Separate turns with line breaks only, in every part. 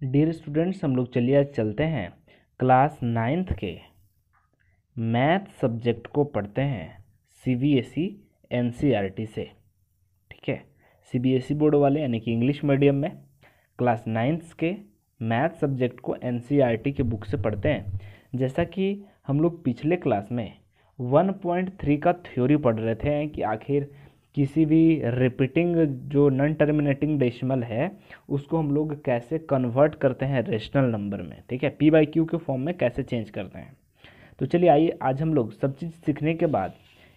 Dear students हम लोग चलिए आज चलते हैं क्लास नाइन्थ के। मैथ सब्जेक्ट को पढ़ते हैं C B S E N C E R T. ठीक है? C B S E board वाले, यानी कि इंग्लिश मीडियम में क्लास नाइन्थ के मैथ सब्जेक्ट को N C E R T book से पढ़ते हैं। जैसा कि हम लोग पिछले क्लास में वन पॉइंट थ्री का थ्योरी पढ़ रहे थे कि आखिर किसी भी रिपीटिंग जो नॉन टर्मिनेटिंग डेसिमल है, उसको हम लोग कैसे कन्वर्ट करते हैं रेशनल नंबर में? ठीक है? पी बाई क्यू के फॉर्म में कैसे चेंज करते हैं? तो चलिए आइए, आज हम लोग सब चीज़ सीखने के बाद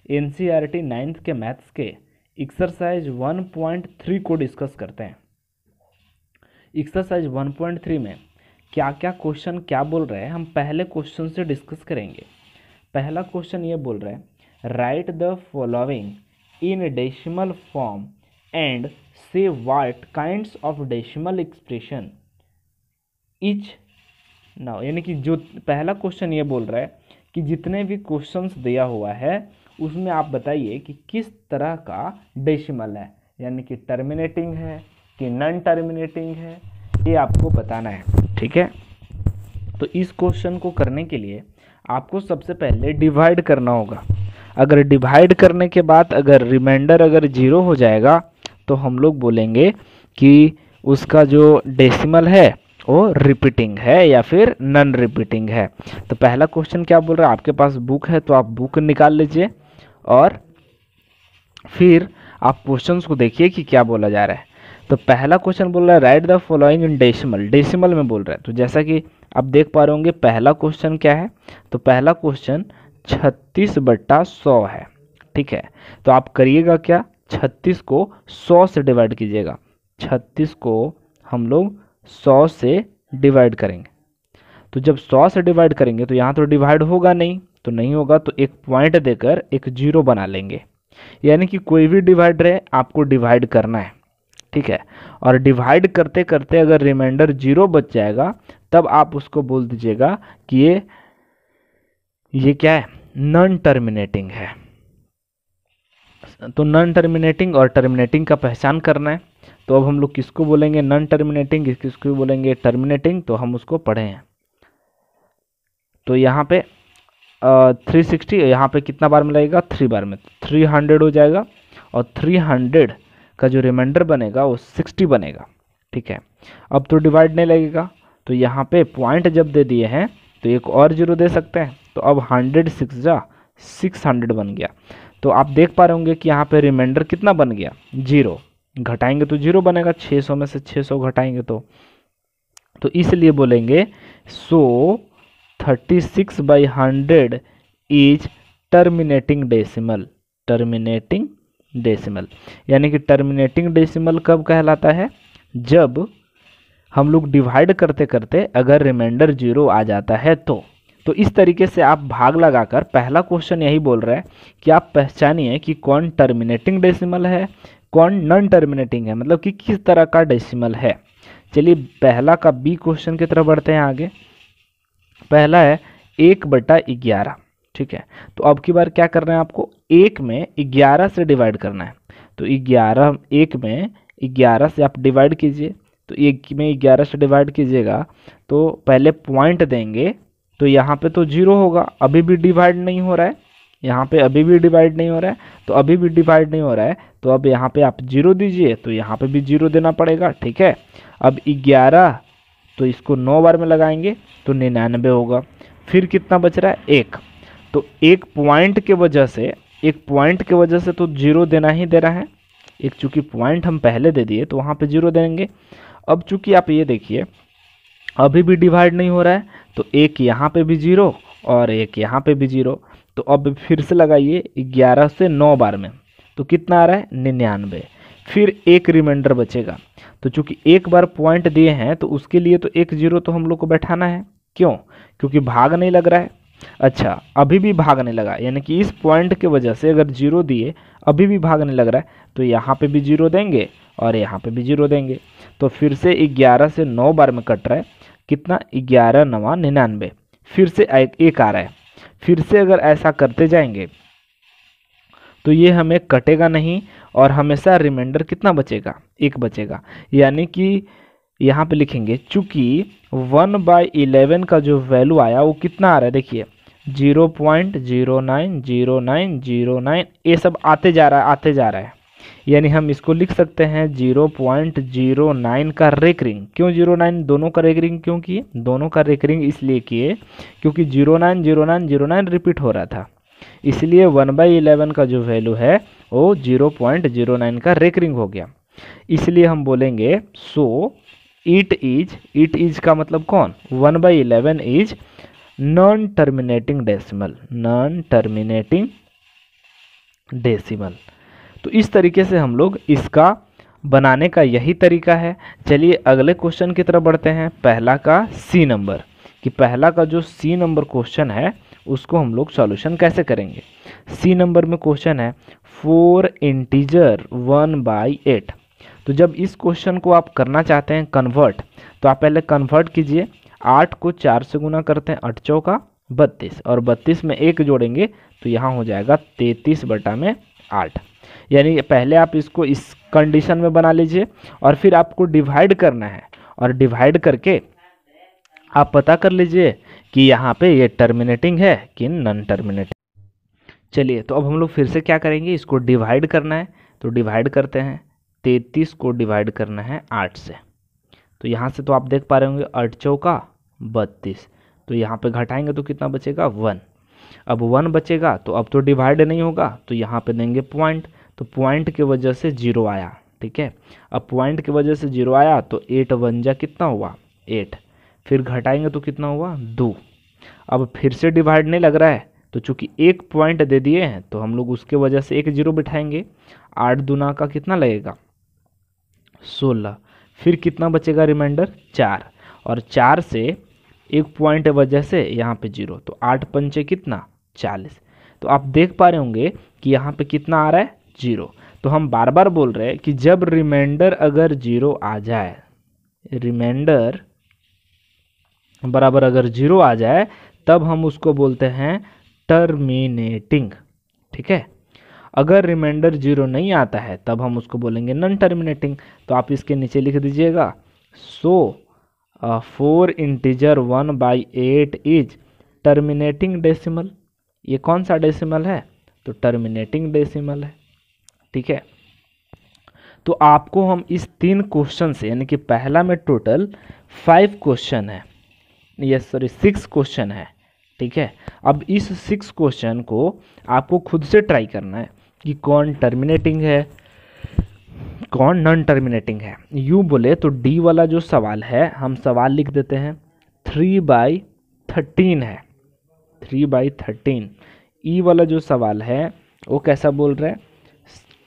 N C E R T के मैथ्स के एक्सरसाइज वन पॉइंट थ्री को डिस्कस करते हैं। एक्सरसाइज वन पॉइंट थ्री में क्या क्या क्वेश्चन क्या बोल रहे हैं, हम पहले क्वेश्चन से डिस्कस करेंगे। पहला क्वेश्चन ये बोल रहे हैं write the following in decimal form and say what kinds of decimal expression? Each, now, यानी कि जो पहला क्वेश्चन ये बोल रहा है कि जितने भी क्वेश्चंस दिया हुआ है, उसमें आप बताइए कि किस तरह का डेसिमल है? यानी कि टर्मिनेटिंग है कि नॉन टर्मिनेटिंग है, ये आपको बताना है, ठीक है? तो इस क्वेश्चन को करने के लिए आपको सबसे पहले डिवाइड करना होगा। अगर डिवाइड करने के बाद अगर रिमाइंडर अगर ज़ीरो हो जाएगा तो हम लोग बोलेंगे कि उसका जो डेसिमल है, वो रिपीटिंग है या फिर नन रिपीटिंग है। तो पहला क्वेश्चन क्या बोल रहा है? आपके पास बुक है तो आप बुक निकाल लीजिए और फिर आप क्वेश्चन को देखिए कि क्या बोला जा रहा है। तो पहला क्वेश्चन बोल रहा है write the following in decimal decimal में बोल रहा है। तो जैसा कि आप देख पा रहे होंगे, पहला क्वेश्चन क्या है? तो पहला क्वेश्चन छत्तीस बट्टा सौ है। ठीक है? तो आप करिएगा क्या? छत्तीस को सौ से डिवाइड कीजिएगा। छत्तीस को हम लोग सौ से डिवाइड करेंगे। तो जब सौ से डिवाइड करेंगे तो यहाँ तो डिवाइड होगा नहीं। तो नहीं होगा तो एक पॉइंट देकर एक ज़ीरो बना लेंगे। यानी कि कोई भी डिवाइड रहे आपको डिवाइड करना है। ठीक है? और डिवाइड करते करते अगर रिमाइंडर ज़ीरो बच जाएगा, तब आप उसको बोल दीजिएगा कि ये ये क्या है? नॉन टर्मिनेटिंग है। तो नॉन टर्मिनेटिंग और टर्मिनेटिंग का पहचान करना है। तो अब हम लोग किसको बोलेंगे? नॉन टर्मिनेटिंग किसको बोलेंगे? टर्मिनेटिंग तो हम उसको पढ़े हैं। तो यहाँ पे थ्री सिक्सटी यहाँ पे कितना बार में लगेगा थ्री बार में। थ्री हंड्रेड हो जाएगा और थ्री हंड्रेड का जो रिमाइंडर बनेगा, वो सिक्सटी बनेगा। ठीक है? अब तो डिवाइड नहीं लगेगा। तो यहाँ पे पॉइंट जब दे दिए हैं तो एक और ज़ीरो दे सकते हैं। तो अब हंड्रेड सिक्स जा सिक्स हंड्रेड बन गया। तो आप देख पा रहे होंगे कि यहाँ पे रिमाइंडर कितना बन गया? ज़ीरो घटाएँगे तो ज़ीरो बनेगा 600 में से 600 घटाएँगे तो। तो इसलिए बोलेंगे so thirty six by hundred is terminating decimal terminating decimal यानी कि टर्मिनेटिंग डेसिमल कब कहलाता है? जब हम लोग डिवाइड करते करते अगर रिमाइंडर ज़ीरो आ जाता है तो। तो इस तरीके से आप भाग लगाकर पहला क्वेश्चन यही बोल रहा है कि आप पहचानिए कि कौन टर्मिनेटिंग डेसिमल है, कौन नॉन टर्मिनेटिंग है मतलब कि किस तरह का डेसिमल है। चलिए पहला का बी क्वेश्चन की तरफ़ बढ़ते हैं आगे। पहला है एक बटा ग्यारह, ठीक है? तो अब की बार क्या करना है आपको? एक में ग्यारह से डिवाइड करना है। तो ग्यारह, एक में ग्यारह से आप डिवाइड कीजिए। तो एक में ग्यारह से डिवाइड कीजिएगा तो पहले पॉइंट देंगे तो यहाँ पे तो ज़ीरो होगा। अभी भी डिवाइड नहीं हो रहा है। यहाँ पे अभी भी डिवाइड नहीं हो रहा है। तो अभी भी डिवाइड नहीं हो रहा है। तो अब यहाँ पे आप ज़ीरो दीजिए तो यहाँ पे भी ज़ीरो देना पड़ेगा, ठीक है? अब ग्यारह तो इसको नौ बार में लगाएँगे तो निन्यानवे होगा। फिर कितना बच रहा है? एक। तो एक पॉइंट के वजह से, एक पॉइंट के वजह से तो ज़ीरो देना ही दे रहा है। एक चूँकि पॉइंट हम पहले दे दिए तो वहाँ पे ज़ीरो देंगे। अब चूँकि आप ये देखिए, अभी भी डिवाइड नहीं हो रहा है तो एक यहाँ पे भी ज़ीरो और एक यहाँ पे भी ज़ीरो। तो अब फिर से लगाइए ग्यारह से नौ बार में। तो कितना आ रहा है? निन्यानवे। फिर एक रिमाइंडर बचेगा। तो चूँकि एक बार पॉइंट दिए हैं तो उसके लिए तो एक ज़ीरो तो हम लोग को बैठाना है। क्यों? क्योंकि भाग नहीं लग रहा है। अच्छा अभी भी भाग नहीं लगा। यानी कि इस पॉइंट के वजह से अगर ज़ीरो दिए, अभी भी भाग नहीं लग रहा है तो यहाँ पे भी ज़ीरो देंगे और यहाँ पे भी ज़ीरो देंगे। तो फिर से ग्यारह से नौ बार में कट रहा है। कितना? ग्यारह, नवा, निन्यानवे। फिर से एक आ रहा है। फिर से अगर ऐसा करते जाएँगे तो ये हमें कटेगा नहीं और हमेशा रिमाइंडर कितना बचेगा? एक बचेगा। यानी कि यहाँ पे लिखेंगे, चूँकि वन बाई इलेवन का जो वैल्यू आया, वो कितना आ रहा है? देखिए, zero point zero nine zero nine zero nine, ये सब आते जा रहा है, आते जा रहा है। यानी हम इसको लिख सकते हैं ज़ीरो पॉइंट ज़ीरो नाइन का रेकरिंग क्यों ज़ीरो नाइन दोनों का रेकरिंग क्यों किए? दोनों का रेकरिंग इसलिए किए क्योंकि zero nine zero nine zero nine repeat हो रहा था। इसलिए वन बाई इलेवन का जो वैल्यू है, वो ज़ीरो पॉइंट ज़ीरो नाइन का रेकरिंग हो गया। इसलिए हम बोलेंगे so it is it is का मतलब कौन? One by eleven is non terminating decimal non terminating decimal तो इस तरीके से हम लोग इसका बनाने का यही तरीका है। चलिए अगले क्वेश्चन की तरफ़ बढ़ते हैं। पहला का सी नंबर कि पहला का जो सी नंबर क्वेश्चन है, उसको हम लोग सॉल्यूशन कैसे करेंगे? सी नंबर में क्वेश्चन है four integer one by eight तो जब इस क्वेश्चन को आप करना चाहते हैं कन्वर्ट तो आप पहले कन्वर्ट कीजिए। आठ को चार से गुना करते हैं अठ चौका बत्तीस। और बत्तीस में एक जोड़ेंगे तो यहाँ हो जाएगा तैतीस बटा में आठ। यानी पहले आप इसको इस कंडीशन में बना लीजिए और फिर आपको डिवाइड करना है। और डिवाइड करके आप पता कर लीजिए कि यहाँ पे ये टर्मिनेटिंग है कि नॉन टर्मिनेटिंग चलिए तो अब हम लोग फिर से क्या करेंगे? इसको डिवाइड करना है। तो डिवाइड करते हैं। तैतीस को डिवाइड करना है आठ से। तो यहाँ से तो आप देख पा रहे होंगे आठ चौका बत्तीस। तो यहाँ पे घटाएँगे तो कितना बचेगा? वन। अब वन बचेगा तो अब तो डिवाइड नहीं होगा तो यहाँ पे देंगे पॉइंट तो पॉइंट की वजह से ज़ीरो आया, ठीक है? अब पॉइंट की वजह से ज़ीरो आया तो एट वन जा कितना हुआ? एट फिर घटाएँगे तो कितना हुआ? दो. अब फिर से डिवाइड नहीं लग रहा है तो चूँकि एक पॉइंट दे दिए हैं तो हम लोग उसके वजह से एक ज़ीरो बिठाएँगे। आठ दुना का कितना लगेगा? सोलह. फिर कितना बचेगा रिमाइंडर चार. और चार से एक पॉइंट वजह से यहाँ पे ज़ीरो तो आठ पंचे कितना? चालीस। तो आप देख पा रहे होंगे कि यहाँ पे कितना आ रहा है? ज़ीरो। तो हम बार बार बोल रहे हैं कि जब रिमाइंडर अगर ज़ीरो आ जाए रिमाइंडर बराबर अगर ज़ीरो आ जाए, तब हम उसको बोलते हैं टर्मिनेटिंग ठीक है? अगर रिमाइंडर ज़ीरो नहीं आता है, तब हम उसको बोलेंगे नॉन टर्मिनेटिंग तो आप इसके नीचे लिख दीजिएगा। So four integer one by eight is terminating decimal ये कौन सा डेसिमल है? तो टर्मिनेटिंग डेसिमल है। ठीक है? तो आपको हम इस तीन क्वेश्चन से यानी कि पहला में टोटल फाइव क्वेश्चन है। यस सॉरी सिक्स क्वेश्चन है। ठीक है? अब इस सिक्स क्वेश्चन को आपको खुद से ट्राई करना है कि कौन टर्मिनेटिंग है, कौन नॉन टर्मिनेटिंग है। यू बोले तो डी वाला जो सवाल है, हम सवाल लिख देते हैं थ्री बाई थर्टीन है। Three by thirteen. ई वाला जो सवाल है, वो कैसा बोल रहे हैं?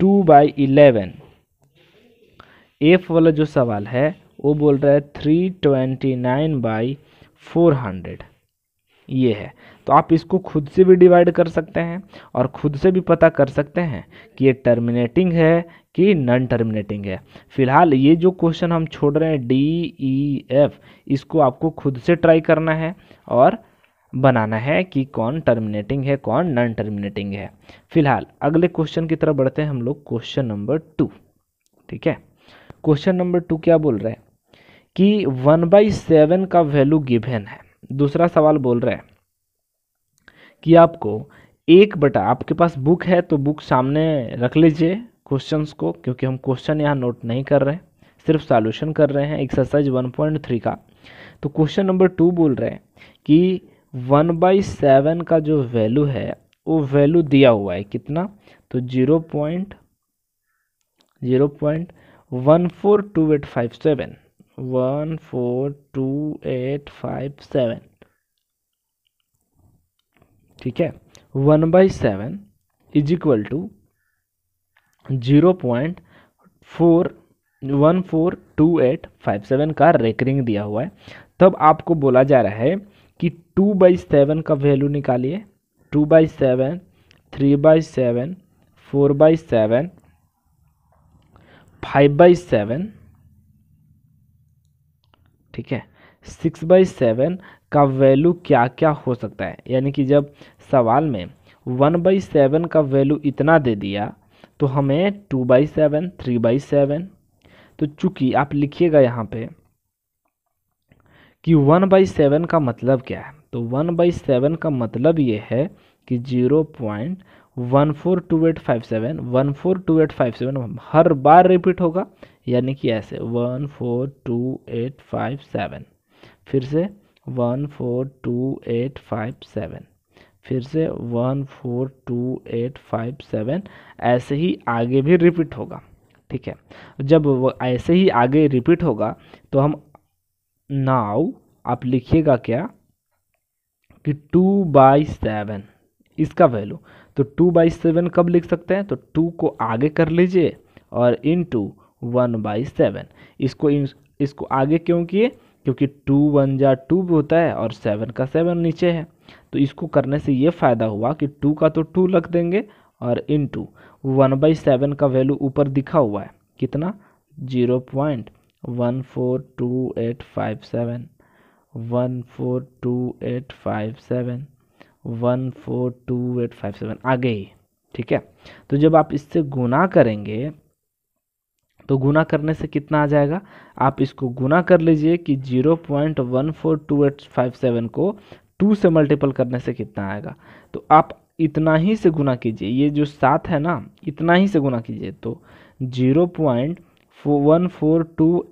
Two by eleven. एफ़ वाला जो सवाल है, वो बोल रहा है three twenty nine by four hundred. ये है। तो आप इसको खुद से भी डिवाइड कर सकते हैं और खुद से भी पता कर सकते हैं कि ये टर्मिनेटिंग है कि नॉन टर्मिनेटिंग है। फ़िलहाल ये जो क्वेश्चन हम छोड़ रहे हैं डी ई एफ़ इसको आपको खुद से ट्राई करना है और बनाना है कि कौन टर्मिनेटिंग है, कौन नॉन टर्मिनेटिंग है। फ़िलहाल, अगले क्वेश्चन की तरफ़ बढ़ते हैं हम लोग क्वेश्चन नंबर टू ठीक है? क्वेश्चन नंबर टू क्या बोल रहे हैं? कि वन बाई सेवन का वैल्यू गिवन है। दूसरा सवाल बोल रहे हैं कि आपको एक बटा, आपके पास बुक है तो बुक सामने रख लीजिए क्वेश्चंस को, क्योंकि हम क्वेश्चन यहाँ नोट नहीं कर रहे सिर्फ़ सॉल्यूशन कर रहे हैं एक्सरसाइज 1.3 का। तो क्वेश्चन नंबर टू बोल रहे हैं कि वन बाई सेवन का जो वैल्यू है, वो वैल्यू दिया हुआ है कितना? तो zero point zero point one four two eight five seven, one four two eight five seven. ठीक है? One by seven is equal to zero point four, one four two eight five seven का recurring दिया हुआ है। तब आपको बोला जा रहा है कि टू बाई सेवन का वैल्यू निकालिए। Two by seven, three by seven, four by seven, five by seven, ठीक है, सिक्स बाई सेवन का वैल्यू क्या क्या हो सकता है? यानी कि जब सवाल में वन बाई सेवन का वैल्यू इतना दे दिया तो हमें two by seven, three by seven तो चूँकि आप लिखिएगा यहाँ पे कि वन बाई सेवन का मतलब क्या है? तो वन बाई सेवन का मतलब ये है कि zero point one four two eight five seven one four two eight five seven हर बार रिपीट होगा, यानी कि ऐसे one four two eight five seven फिर से one four two eight five seven फिर से one four two eight five seven ऐसे ही आगे भी रिपीट होगा, ठीक है? जब ऐसे ही आगे रिपीट होगा तो हम नाउ आप लिखिएगा क्या कि टू बाई सेवन, इसका वैल्यू तो टू बाई सेवन कब लिख सकते हैं? तो टू को आगे कर लीजिए और into one by seven. इसको इन, इसको आगे क्यों किए? क्योंकि टू वन जा टू होता है और सेवन का सेवन नीचे है। तो इसको करने से ये फ़ायदा हुआ कि टू का तो टू रख देंगे और into one by seven का वैल्यू ऊपर दिखा हुआ है। कितना? Zero point one four two eight five seven one four two eight five seven one four two eight five seven आगे ही, ठीक है? तो जब आप इससे गुना करेंगे तो गुना करने से कितना आ जाएगा? आप इसको गुना कर लीजिए कि zero point one four two eight five seven को टू से मल्टीपल करने से कितना आएगा? तो आप इतना ही से गुना कीजिए, ये जो सात है ना, इतना ही से गुना कीजिए तो zero point one four two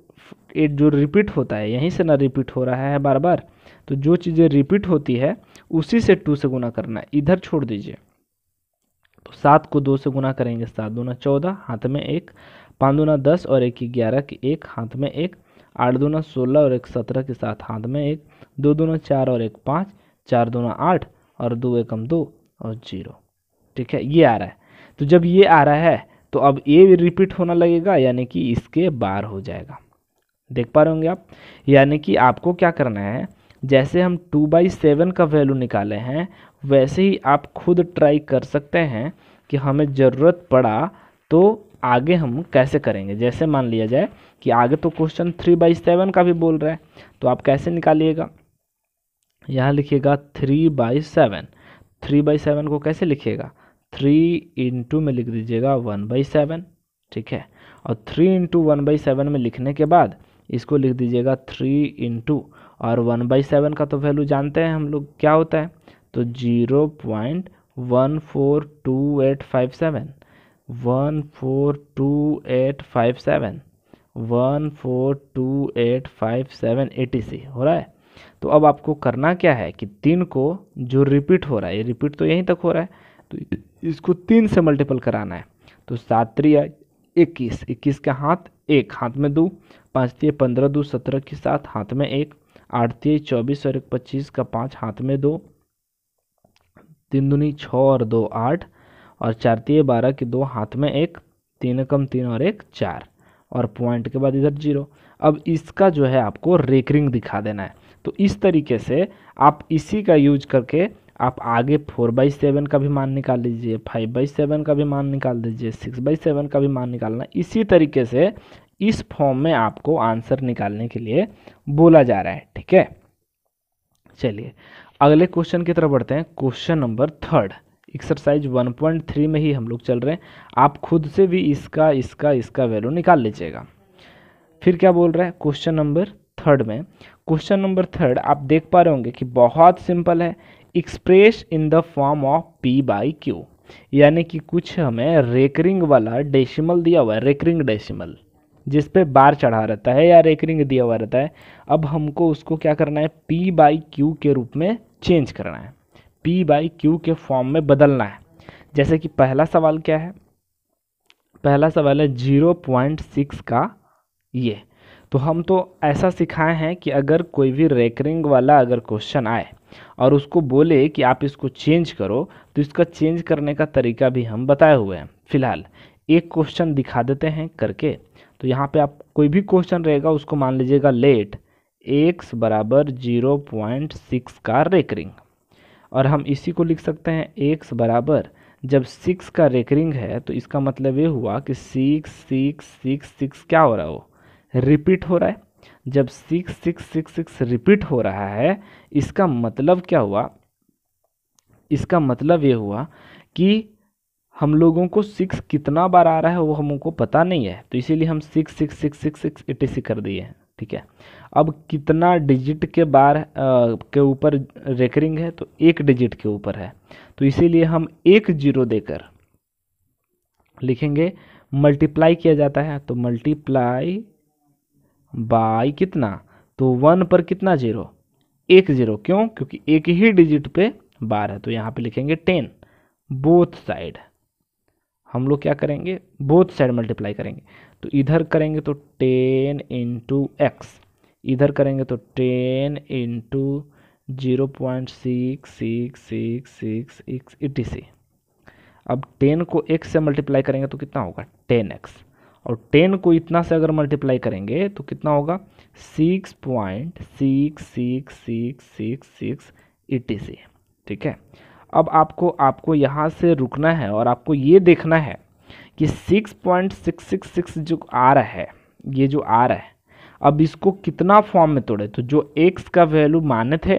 eight जो रिपीट होता है, यहीं से ना रिपीट हो रहा है बार बार तो जो चीज़ें रिपीट होती है, उसी से टू से गुना करना है। इधर छोड़ दीजिए। तो सात को दो से गुना करेंगे, सात दूना चौदह, हाथ में एक, पाँच दूना दस और एक ग्यारह की एक, हाथ में एक, आठ दूना सोलह और एक सत्रह के साथ हाथ में एक, दो दूना चार और एक पाँच, चार दूना आठ और दो एकम दो और ज़ीरो। ठीक है, ये आ रहा है। तो जब ये आ रहा है तो अब ये रिपीट होना लगेगा, यानी कि इसके बार हो जाएगा। देख पा रहे होंगे आप। यानी कि आपको क्या करना है, जैसे हम टू बाई सेवन का वैल्यू निकाले हैं, वैसे ही आप खुद ट्राई कर सकते हैं कि हमें ज़रूरत पड़ा तो आगे हम कैसे करेंगे। जैसे मान लिया जाए कि आगे तो क्वेश्चन थ्री बाई सेवन का भी बोल रहा है तो आप कैसे निकालिएगा? यहाँ लिखिएगा three by seven three by seven को कैसे लिखिएगा? थ्री इंटू में लिख दीजिएगा वन बाई सेवन ठीक है? और three into one by seven में लिखने के बाद इसको लिख दीजिएगा थ्री इंटू और वन बाई सेवन का तो वैल्यू जानते हैं हम लोग, क्या होता है? तो zero point one four two eight five seven one four two eight five seven one four two eight five seven eighty C हो रहा है? तो अब आपको करना क्या है कि तीन को जो रिपीट हो रहा है, ये रिपीट तो यहीं तक हो रहा है तो इसको तीन से मल्टीपल कराना है। तो सात त्रिया इक्कीस इक्कीस का हाथ, एक हाथ में दो, पाँच तीय पंद्रह दो, सत्रह के साथ हाथ में एक, आठ तीय चौबीस और एक पच्चीस का पाँच हाथ में दो, तीन दुनी छः और दो आठ, और चार तीय बारह के दो हाथ में एक, तीन कम तीन और एक चार, और पॉइंट के बाद इधर ज़ीरो। अब इसका जो है आपको रेकरिंग दिखा देना है। तो इस तरीके से आप इसी का यूज़ करके आप आगे फोर बाई सेवन का भी मान निकाल लीजिए, फाइव बाई सेवन का भी मान निकाल दीजिए, सिक्स बाई सेवन का भी मान निकालना, इसी तरीके से इस फॉर्म में आपको आंसर निकालने के लिए बोला जा रहा है, ठीक है? चलिए, अगले क्वेश्चन की तरफ़ बढ़ते हैं, क्वेश्चन नंबर थर्ड। एक्सरसाइज 1.3 में ही हम लोग चल रहे हैं, आप खुद से भी इसका इसका इसका वैल्यू निकाल लीजिएगा। फिर क्या बोल रहा है? क्वेश्चन नंबर थर्ड में। क्वेश्चन नंबर थर्ड, आप देख पा रहे होंगे कि बहुत सिंपल है express in the form of P by Q यानी कि कुछ हमें रेकरिंग वाला डेसिमल दिया हुआ है रेकरिंग डेसिमल जिस पे बार चढ़ा रहता है या रेकरिंग दिया हुआ रहता है। अब हमको उसको क्या करना है? पी बाई क्यू के रूप में चेंज करना है। पी बाई क्यू के फॉर्म में बदलना है। जैसे कि पहला सवाल क्या है? पहला सवाल है ज़ीरो पॉइंट सिक्स का ये। तो हम तो ऐसा सिखाए हैं कि अगर कोई भी रेकरिंग वाला अगर क्वेश्चन आए और उसको बोले कि आप इसको चेंज करो। तो इसका चेंज करने का तरीका भी हम बताए हुए हैं। फ़िलहाल, एक क्वेश्चन दिखा देते हैं करके। तो यहाँ पे आप कोई भी क्वेश्चन रहेगा, उसको मान लीजिएगा लेट एक्स बराबर ज़ीरो पॉइंट सिक्स का रेकरिंग और हम इसी को लिख सकते हैं एक्स बराबर, जब सिक्स का रेकरिंग है तो इसका मतलब ये हुआ कि सिक्स सिक्स सिक्स सिक्स क्या हो रहा हो? रिपीट हो रहा है। जब six six six six repeat हो रहा है इसका मतलब क्या हुआ? इसका मतलब ये हुआ कि हम लोगों को सिक्स कितना बार आ रहा है वो हमको पता नहीं है। तो इसीलिए हम six six six six six eighty कर दिए ठीक है? अब कितना डिजिट के बार आ, के ऊपर रेकरिंग है? तो एक डिजिट के ऊपर है। तो इसीलिए हम एक ज़ीरो देकर लिखेंगे मल्टीप्लाई किया जाता है। तो मल्टीप्लाई बाई कितना? तो वन पर कितना ज़ीरो? एक ज़ीरो। क्यों? क्योंकि एक ही डिजिट पे बार है तो यहाँ पे लिखेंगे टेन बोथ साइड हम लोग क्या करेंगे? बोथ साइड मल्टीप्लाई करेंगे। तो इधर करेंगे तो टेन इंटू एक्स इधर करेंगे तो ten into zero point six six six six six सी। अब टेन को एक्स से मल्टीप्लाई करेंगे तो कितना होगा? टेन एक्स और टेन को इतना से अगर मल्टीप्लाई करेंगे तो कितना होगा? Six point six six six six six सी। ठीक है? अब आपको आपको यहाँ से रुकना है और आपको ये देखना है कि six point six six six जो आ रहा है, ये जो आ रहा है, अब इसको कितना फॉर्म में तोड़े? तो जो एक्स का वैल्यू माने थे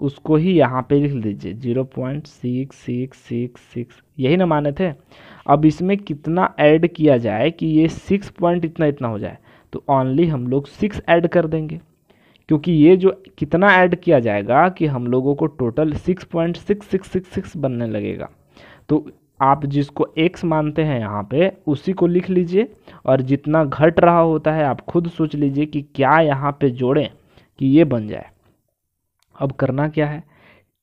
उसको ही यहाँ पे लिख लीजिए। Zero point six six six six यही ना माने थे अब इसमें कितना ऐड किया जाए कि ये सिक्स पॉइंट इतना इतना हो जाए? तो ऑनली हम लोग सिक्स ऐड कर देंगे। क्योंकि ये जो कितना ऐड किया जाएगा कि हम लोगों को total six point six six six six बनने लगेगा। तो आप जिसको एक्स मानते हैं यहाँ पे, उसी को लिख लीजिए और जितना घट रहा होता है, आप खुद सोच लीजिए कि क्या यहाँ पे जोड़ें कि ये बन जाए। अब करना क्या है?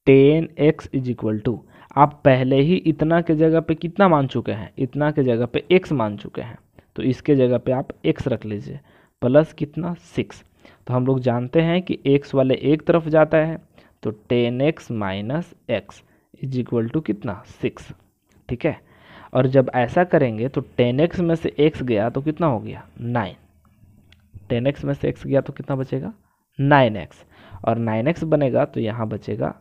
Ten X is equal to आप पहले ही इतना के जगह पे कितना मान चुके हैं? इतना के जगह पे एक्स मान चुके हैं। तो इसके जगह पे आप एक्स रख लीजिए। प्लस कितना? सिक्स तो हम लोग जानते हैं कि एक्स वाले एक तरफ़ जाता है तो ten X minus X is equal to कितना? सिक्स ठीक है? और जब ऐसा करेंगे तो टेन एक्स में से एक्स गया तो कितना हो गया? नाइन टेन एक्स में से एक्स गया तो कितना बचेगा? नाइन एक्स और नाइन एक्स बनेगा तो यहाँ बचेगा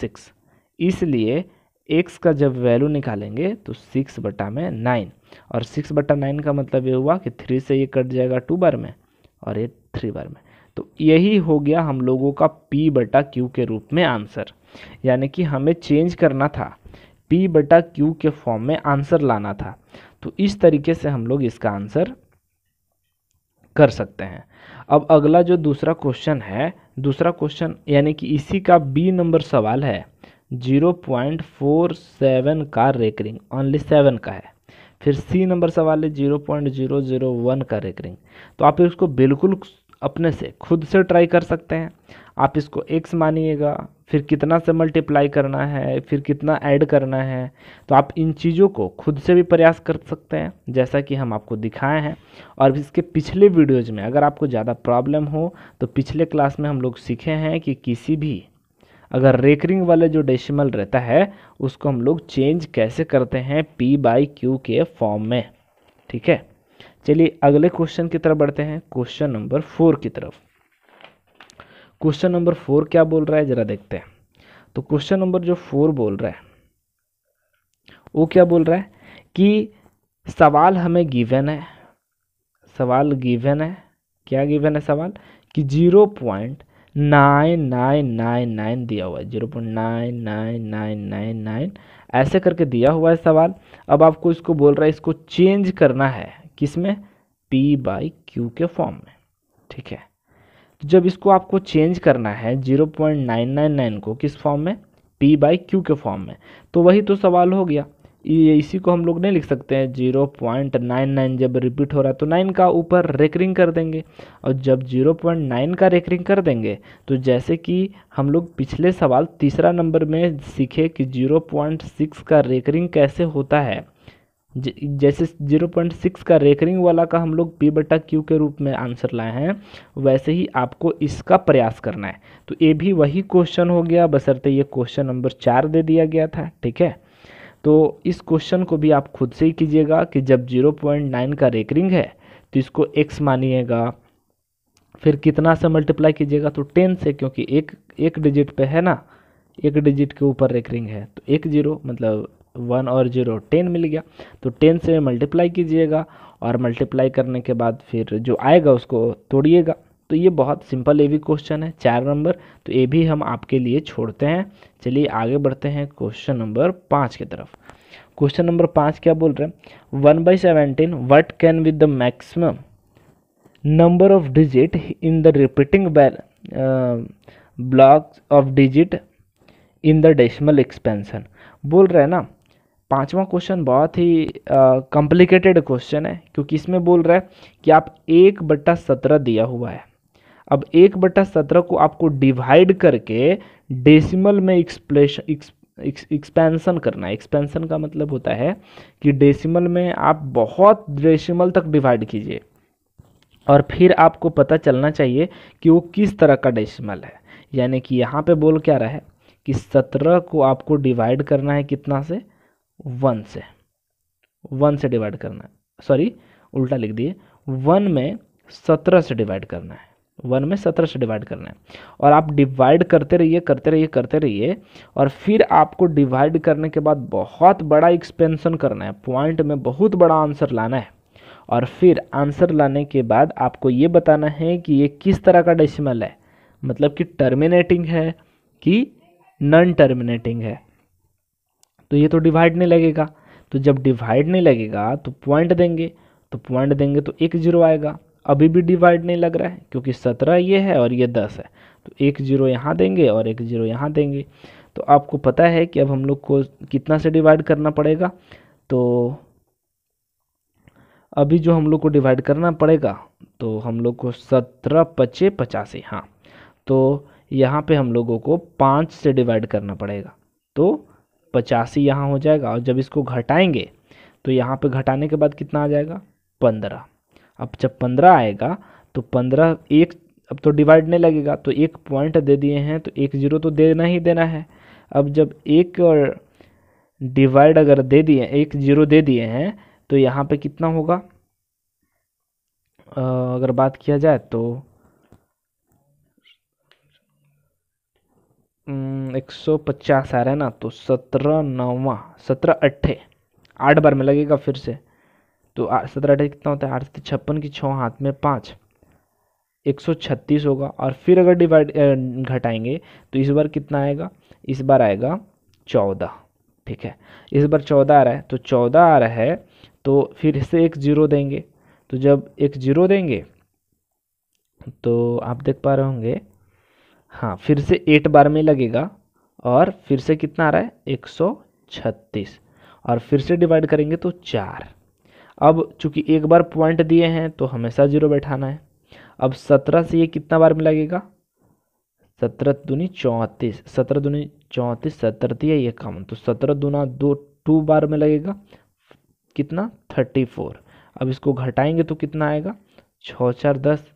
सिक्स इसलिए एक्स का जब वैल्यू निकालेंगे तो सिक्स बटा में नाइन। और सिक्स बटा नाइन का मतलब ये हुआ कि थ्री से ये कट जाएगा टू बार में और ये थ्री बार में। तो यही हो गया हम लोगों का पी बटा क्यू के रूप में आंसर। यानी कि हमें चेंज करना था। पी बटा क्यू के फॉर्म में आंसर लाना था। तो इस तरीके से हम लोग इसका आंसर कर सकते हैं। अब अगला जो दूसरा क्वेश्चन है, दूसरा क्वेश्चन यानी कि इसी का बी नंबर सवाल है। ज़ीरो पॉइंट फोर सेवन का रेकरिंग ओनली सेवन का है। फिर सी नंबर सवाल है zero point zero zero one का रेकरिंग तो आप इसको बिल्कुल अपने से, खुद से ट्राई कर सकते हैं। आप इसको एक्स मानिएगा, फिर कितना से मल्टीप्लाई करना है, फिर कितना ऐड करना है। तो आप इन चीज़ों को खुद से भी प्रयास कर सकते हैं, जैसा कि हम आपको दिखाए हैं। और इसके पिछले वीडियोज़ में अगर आपको ज़्यादा प्रॉब्लम हो तो पिछले क्लास में हम लोग सीखे हैं कि किसी भी अगर रेकरिंग वाले जो डेसिमल रहता है, उसको हम लोग चेंज कैसे करते हैं पी बाई क्यू के फॉर्म में? ठीक है? चलिए अगले क्वेश्चन की तरफ़ बढ़ते हैं। क्वेश्चन नंबर फोर की तरफ़। क्वेश्चन नंबर फोर क्या बोल रहा है? जरा देखते हैं। तो क्वेश्चन नंबर जो फोर बोल रहा है, वो क्या बोल रहा है? कि सवाल हमें गिवन है। सवाल गिवन है। क्या गिवन है सवाल? कि zero point nine nine nine nine दिया हुआ है, zero point nine nine nine nine nine ऐसे करके दिया हुआ है सवाल। अब आपको इसको बोल रहा है, इसको चेंज करना है। किसमें पी बाई क्यू के फॉर्म में। ठीक है। तो जब इसको आपको चेंज करना है, zero point nine nine nine को किस फॉर्म में? पी बाई क्यू के फॉर्म में। तो वही तो सवाल हो गया। ये इसी को हम लोग नहीं लिख सकते हैं। ज़ीरो पॉइंट नाइन नाइन जब रिपीट हो रहा है तो नाइन का ऊपर रेकरिंग कर देंगे। और जब ज़ीरो पॉइंट नाइन का रेकरिंग कर देंगे तो जैसे कि हम लोग पिछले सवाल तीसरा नंबर में सीखे कि ज़ीरो पॉइंट सिक्स का रेकरिंग कैसे होता है। जैसे 0.6 का रेकरिंग वाला का हम लोग पी बटा क्यू के रूप में आंसर लाए हैं, वैसे ही आपको इसका प्रयास करना है। तो ये भी वही क्वेश्चन हो गया। बसरते ये क्वेश्चन नंबर चार दे दिया गया था। ठीक है? तो इस क्वेश्चन को भी आप खुद से ही कीजिएगा कि जब 0.9 का रेकरिंग है तो इसको एक्स मानिएगा। फिर कितना से मल्टीप्लाई कीजिएगा तो टेन से, क्योंकि एक एक डिजिट पे है ना, एक डिजिट के ऊपर रेकरिंग है तो एक ज़ीरो मतलब वन और ज़ीरो, टेन मिल गया। तो टेन से मल्टीप्लाई कीजिएगा और मल्टीप्लाई करने के बाद फिर जो आएगा उसको तोड़िएगा। तो ये बहुत सिंपल ए भी क्वेश्चन है, चार नंबर तो ये भी हम आपके लिए छोड़ते हैं। चलिए आगे बढ़ते हैं क्वेश्चन नंबर पाँच की तरफ़। क्वेश्चन नंबर पाँच क्या बोल रहे हैं? One by seventeen what can with the maximum number of digit in the repeating bell block of digit in the decimal expansion बोल रहे हैं ना? पांचवा क्वेश्चन बहुत ही कॉम्प्लिकेटेड क्वेश्चन है, क्योंकि इसमें बोल रहा है कि आप एक बट्टा सत्रह दिया हुआ है। अब एक बटा सत्रह को आपको डिवाइड करके डेसिमल में एक्सपेंशन करना है। एक्सपेंशन का मतलब होता है कि डेसिमल में आप बहुत डेसिमल तक डिवाइड कीजिए। और फिर आपको पता चलना चाहिए कि वो किस तरह का डेसिमल है। यानी कि यहाँ पे बोल क्या रहा है कि सत्रह को आपको डिवाइड करना है कितना से? वन से। वन से डिवाइड करना है। सॉरी उल्टा लिख दिए। वन में सत्रह से डिवाइड करना है। वन में सत्रह से डिवाइड करना है। और आप डिवाइड करते रहिए करते रहिए करते रहिए, और फिर आपको डिवाइड करने के बाद बहुत बड़ा एक्सपेंशन करना है। पॉइंट में बहुत बड़ा आंसर लाना है। और फिर आंसर लाने के बाद आपको ये बताना है कि ये किस तरह का डेसिमल है। मतलब कि टर्मिनेटिंग है कि नॉन टर्मिनेटिंग है। तो ये तो डिवाइड नहीं लगेगा। तो जब डिवाइड नहीं लगेगा तो पॉइंट देंगे। तो पॉइंट देंगे तो एक ज़ीरो आएगा। अभी भी डिवाइड नहीं लग रहा है, क्योंकि सत्रह ये है और ये दस है। तो एक ज़ीरो यहाँ देंगे और एक ज़ीरो यहाँ देंगे। तो आपको पता है कि अब हम लोग को कितना से डिवाइड करना पड़ेगा? तो अभी जो हम लोग को डिवाइड करना पड़ेगा तो हम लोग को सत्रह पच्चे पचासी हाँ। तो यहाँ पे हम लोगों को पाँच से डिवाइड करना पड़ेगा। तो पचासी यहाँ हो जाएगा और जब इसको घटाएँगे तो यहाँ पे घटाने के बाद कितना आ जाएगा? पंद्रह। अब जब पंद्रह आएगा तो पंद्रह एक अब तो डिवाइड नहीं लगेगा तो एक पॉइंट दे दिए हैं तो एक ज़ीरो तो देना ही देना है। अब जब एक और डिवाइड अगर दे दिए, एक ज़ीरो दे दिए हैं तो यहाँ पे कितना होगा? अगर बात किया जाए तो एक सौ पचास आ रहा है ना तो सत्रह नौवा, सत्रह अट्ठे, आठ बार में लगेगा फिर से। तो सत्रह अठारह कितना होता है? आठ सत्तर छप्पन की छः हाथ में पाँच। एक सौ छत्तीस होगा। और फिर अगर डिवाइड घटाएँगे तो इस बार कितना आएगा? इस बार आएगा चौदह। ठीक है? इस बार चौदह आ रहा है। तो चौदह आ रहा है तो फिर से एक ज़ीरो देंगे। तो जब एक ज़ीरो देंगे तो आप देख पा रहे होंगे हाँ फिर से एट बार में लगेगा। और फिर से कितना आ रहा है? एक सौ छत्तीस। और फिर से डिवाइड करेंगे तो चार। अब चूँकि एक बार पॉइंट दिए हैं तो हमेशा ज़ीरो बैठाना है। अब सत्रह से ये कितना बार में लगेगा सत्रह दूनी चौंतीस, सत्रह दूनी चौंतीस, सत्रह दिया ये कम। तो सत्रह दूना दो टू बार में लगेगा कितना? थर्टी फोर अब इसको घटाएँगे तो कितना आएगा? छ चार, दस,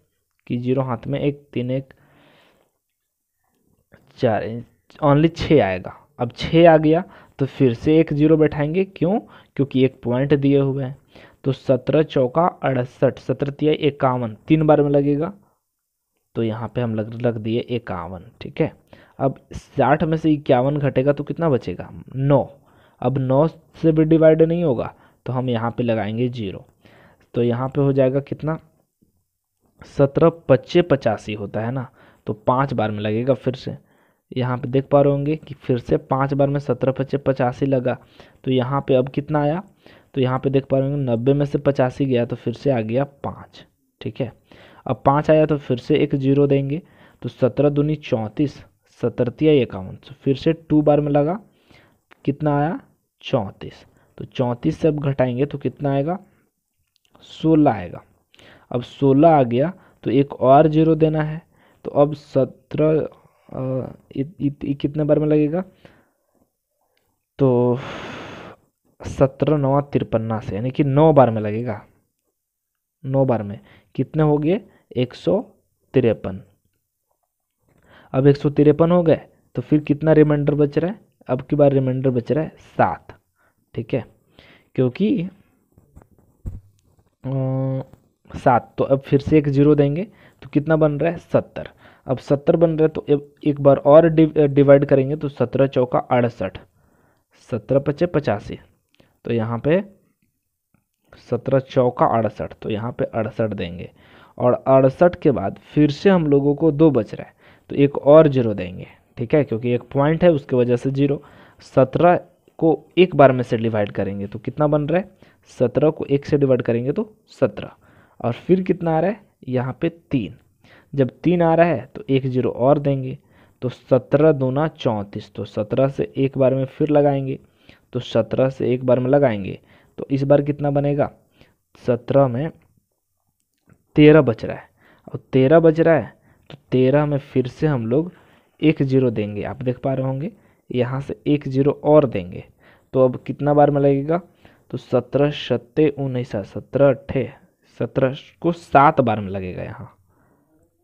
की ज़ीरो हाथ में एक, तीन, एक, चार ओनली छः आएगा। अब छः आ गया तो फिर से एक ज़ीरो बैठाएँगे। क्यों? क्योंकि एक पॉइंट दिए हुए हैं तो सत्रह चौका अड़सठ, सत्रह तिया इक्यावन, तीन बार में लगेगा। तो यहाँ पे हम लग लग दिए इक्यावन, ठीक है? अब साठ में से इक्यावन घटेगा तो कितना बचेगा? नौ। अब नौ से भी डिवाइड नहीं होगा तो हम यहाँ पे लगाएँगे ज़ीरो। तो यहाँ पे हो जाएगा कितना? सत्रह पच्चे पचासी होता है ना? तो पाँच बार में लगेगा फिर से। यहाँ पे देख पा रहे होंगे कि फिर से पाँच बार में सत्रह पच्चे पचासी लगा। तो यहाँ पे अब कितना आया? तो यहाँ पे देख पा रहे होंगे, नब्बे में से पचासी गया तो फिर से आ गया पाँच, ठीक है? अब पाँच आया तो फिर से एक ज़ीरो देंगे तो सत्रह दूनी चौंतीस, सतरतिया इक्यावन तो फिर से टू बार में लगा, कितना आया? चौंतीस। तो चौंतीस से अब घटाएँगे तो कितना आएगा? सोलह आएगा। अब सोलह आ गया तो एक और ज़ीरो देना है। तो अब सत्रह कितने बार में लगेगा? तो सत्रह, नौ तिरपन्ना से, यानी कि नौ बार में लगेगा। नौ बार में। कितने हो गए? एक सौ तिरपन। अब एक सौ तिरपन हो गए तो फिर कितना रिमाइंडर बच रहा है? अब की बार रिमाइंडर बच रहा है सात, ठीक है? क्योंकि सात तो अब फिर से एक ज़ीरो देंगे तो कितना बन रहा है? सत्तर। अब सत्तर बन रहा तो एक बार और डिवाइड करेंगे तो सत्रह चौका अड़सठ। सत्रह पचे पचासी। तो यहाँ पे सत्रह चौका अड़सठ तो यहाँ पे अड़सठ देंगे। और अड़सठ के बाद फिर से हम लोगों को दो बच रहा है तो एक और ज़ीरो देंगे, ठीक है? क्योंकि एक पॉइंट है, उसके वजह से ज़ीरो सत्रह को एक बार में से डिवाइड करेंगे तो कितना बन रहा है? सत्रह को एक से डिवाइड करेंगे तो सत्रह। और फिर कितना आ रहा है? यहाँ पे तीन। जब तीन आ रहा है तो एक ज़ीरो और देंगे। तो सत्रह दूना चौंतीस तो सत्रह से एक बार में फिर लगाएँगे। तो सत्रह से एक बार में लगाएँगे तो इस बार कितना बनेगा? सत्रह में तेरह बच रहा है। और तेरह बच रहा है तो तेरह में फिर से हम लोग एक ज़ीरो देंगे। आप देख पा रहे होंगे, यहाँ से एक ज़ीरो और देंगे। तो अब कितना बार में लगेगा? तो सत्रह सत्ते उन्नीस, सत्रह अट्ठे, सत्रह को सात बार में लगेगा यहाँ।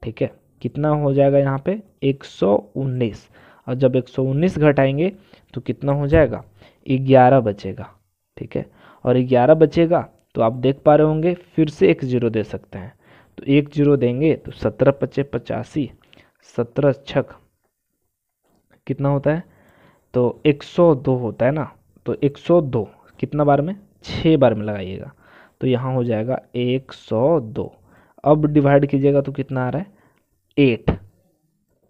ठीक है? कितना हो जाएगा यहाँ पे? एक सौ उन्नीस। और जब एक सौ उन्नीस घटाएँगे तो कितना हो जाएगा? ग्यारह बचेगा, ठीक है? और ग्यारह बचेगा तो आप देख पा रहे होंगे, फिर से एक ज़ीरो दे सकते हैं। तो एक ज़ीरो देंगे तो सत्रह पच्चे पचासी, सत्रह छक, कितना होता है? तो एक सौ दो होता है ना? तो एक सौ दो, कितना बार में? छः बार में लगाइएगा। तो यहाँ हो जाएगा एक सौ दो। अब डिवाइड कीजिएगा तो कितना आ रहा है? एट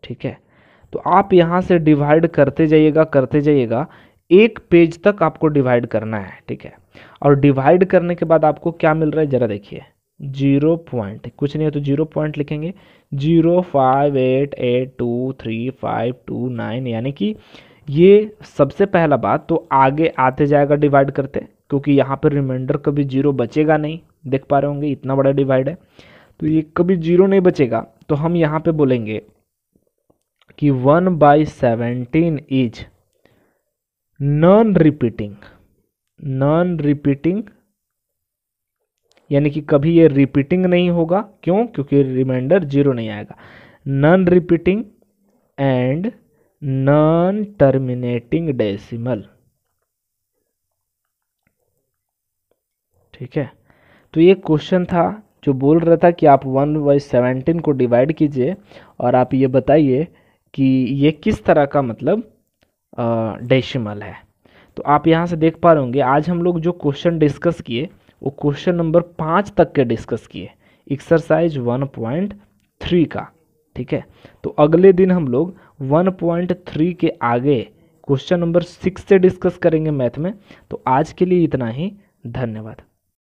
ठीक है? तो आप यहाँ से डिवाइड करते जाइएगा करते जाइएगा, एक पेज तक आपको डिवाइड करना है, ठीक है? और डिवाइड करने के बाद आपको क्या मिल रहा है? ज़रा देखिए। ज़ीरो पॉइंट कुछ नहीं है तो ज़ीरो पॉइंट लिखेंगे। Zero five eight eight two three five two nine यानी कि ये सबसे पहला बात तो आगे आते जाएगा डिवाइड करते, क्योंकि यहाँ पर रिमाइंडर कभी ज़ीरो बचेगा नहीं। देख पा रहे होंगे, इतना बड़ा डिवाइड है। तो ये कभी ज़ीरो नहीं बचेगा। तो हम यहाँ पे बोलेंगे कि one by seventeen is non repeating non repeating यानी कि कभी ये रिपीटिंग नहीं होगा। क्यों? क्योंकि रिमाइंडर ज़ीरो नहीं आएगा। Non repeating and non terminating decimal ठीक है? तो ये क्वेश्चन था जो बोल रहा था कि आप वन बाई सेवेंटीन को डिवाइड कीजिए, और आप ये बताइए कि ये किस तरह का मतलब डेसिमल है। तो आप यहाँ से देख पा रहे होंगे, आज हम लोग जो क्वेश्चन डिस्कस किए, वो क्वेश्चन नंबर पाँच तक के डिस्कस किए। एक्सरसाइज वन पॉइंट थ्री का, ठीक है? तो अगले दिन हम लोग वन पॉइंट थ्री के आगे क्वेश्चन नंबर सिक्स से डिस्कस करेंगे मैथ में। तो आज के लिए इतना ही, धन्यवाद।